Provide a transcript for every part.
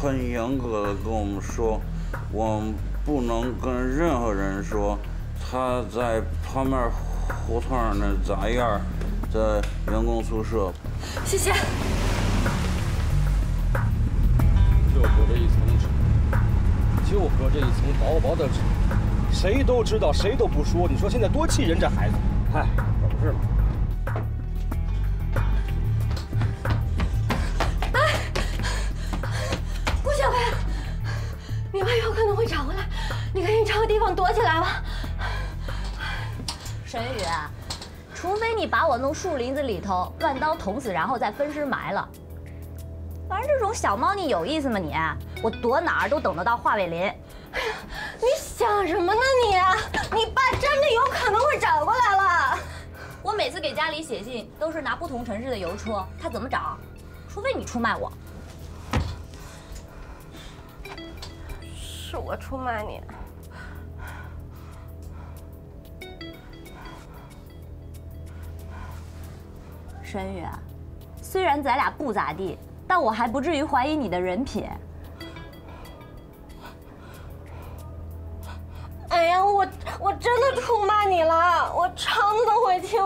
很严格的跟我们说，我们不能跟任何人说他在旁边胡同上的杂院儿在员工宿舍。谢谢。就隔这一层纸，就隔这一层薄薄的纸，谁都知道，谁都不说。你说现在多气人，这孩子，哎，可不是嘛。躲起来吧。沈宇，除非你把我弄树林子里头乱刀捅死，然后再分尸埋了。玩这种小猫腻有意思吗你？我躲哪儿都等得到华伟林。你想什么呢你？你爸真的有可能会找过来了。我每次给家里写信都是拿不同城市的邮戳，他怎么找？除非你出卖我。是我出卖你。沈宇，虽然咱俩不咋地，但我还不至于怀疑你的人品。哎呀，我我真的出卖你了，我肠子都悔青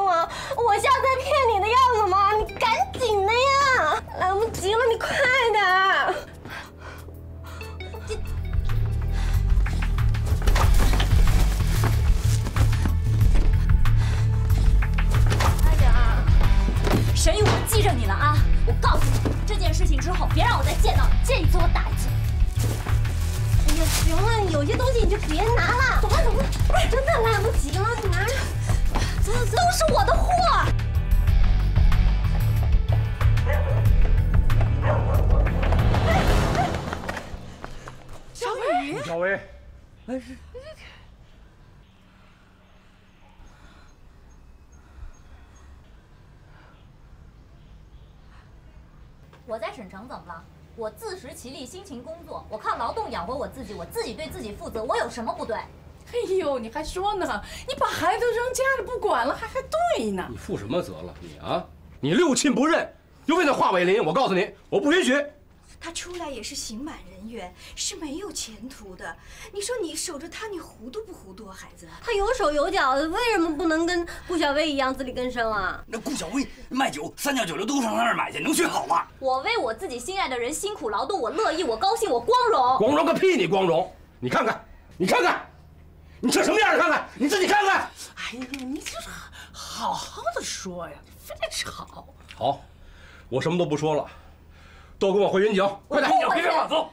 沈宇，我记着你了啊！我告诉你，这件事情之后，别让我再见到你，见一次我打一次。哎呀，行了，有些东西你就别拿了。走吧走吧，不是真的来不及了，你拿着。走走走，都是我的货。我在省城怎么了？我自食其力，辛勤工作，我靠劳动养活我自己，我自己对自己负责，我有什么不对？哎呦，你还说呢？你把孩子扔家里不管了，还还对呢你。负什么责了？你啊，你六亲不认，又为那华伟林，我告诉你，我不允许。他出来也是刑满人员，是没有前途的。你说你守着他，你糊涂不糊涂啊，孩子？他有手有脚的，为什么不能跟顾小薇一样自力更生啊？那顾小薇卖酒，三教九流都上他那儿买去，能学好吗？我为我自己心爱的人辛苦劳动，我乐意，我高兴，我光荣。光荣个屁！你光荣？你看看，你看看，你成什么样？看看你自己看看。哎呀，你就是好好的说呀，你非得吵。好，我什么都不说了，都跟我回云井，快点！别别往走，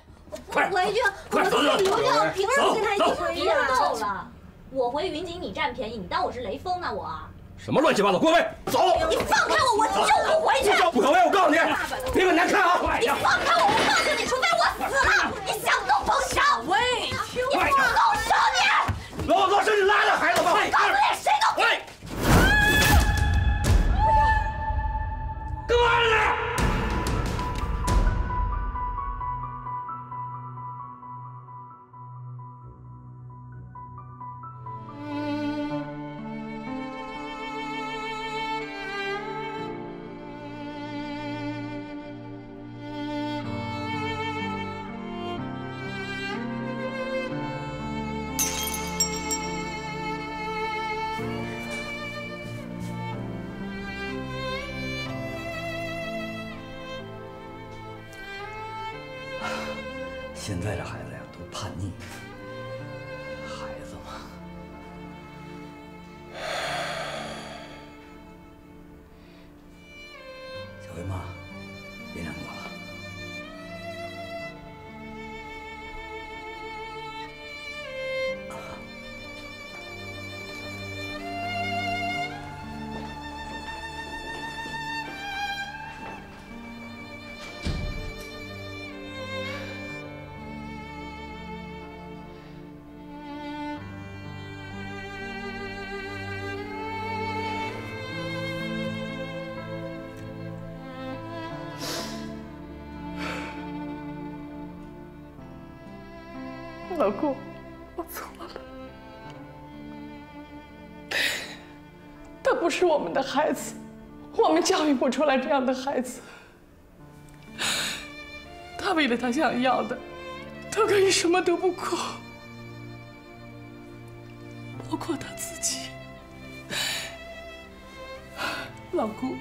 快回去，我快走自己走留下，我凭什么跟他一起回去别啊？逗了，我回云锦你占便宜，你当我是雷锋呢我？什么乱七八糟？给我回走！你放开我，我就不回去。顾小薇，我告诉你，别给难看啊！你放开我，我放下你，除非我死了，你想都甭想。喂，你不动手现在这孩子呀，都叛逆。孩子嘛，小薇妈，别难老公，我错了。他不是我们的孩子，我们教育不出来这样的孩子。他为了他想要的，他可以什么都不顾，包括他自己。老公，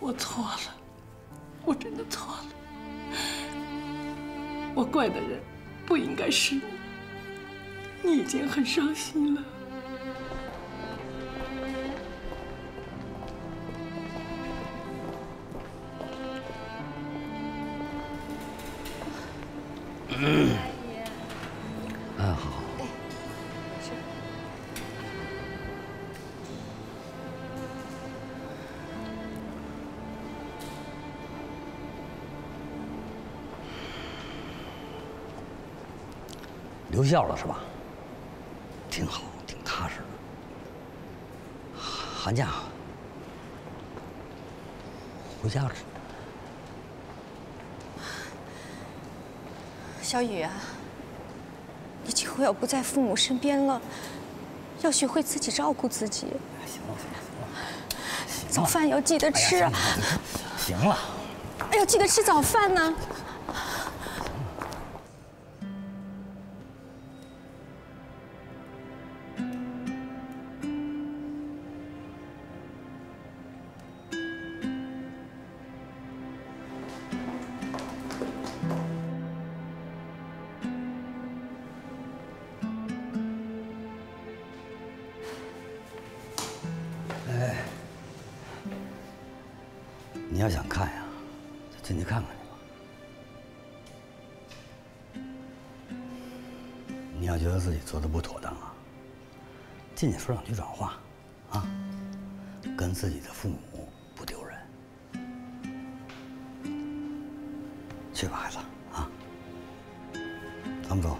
我错了，我真的错了。我怪的人不应该是你，你已经很伤心了。留校了是吧？挺好，挺踏实的。寒假回家了。小雨啊，你今后要不在父母身边了，要学会自己照顾自己。行了行了行了，早饭要记得吃啊！行了，哎呀，记得吃早饭呢。你要想看呀，就进去看看去吧。你要觉得自己做的不妥当啊，进去说两句软话，啊，跟自己的父母不丢人。去吧，孩子啊，咱们走。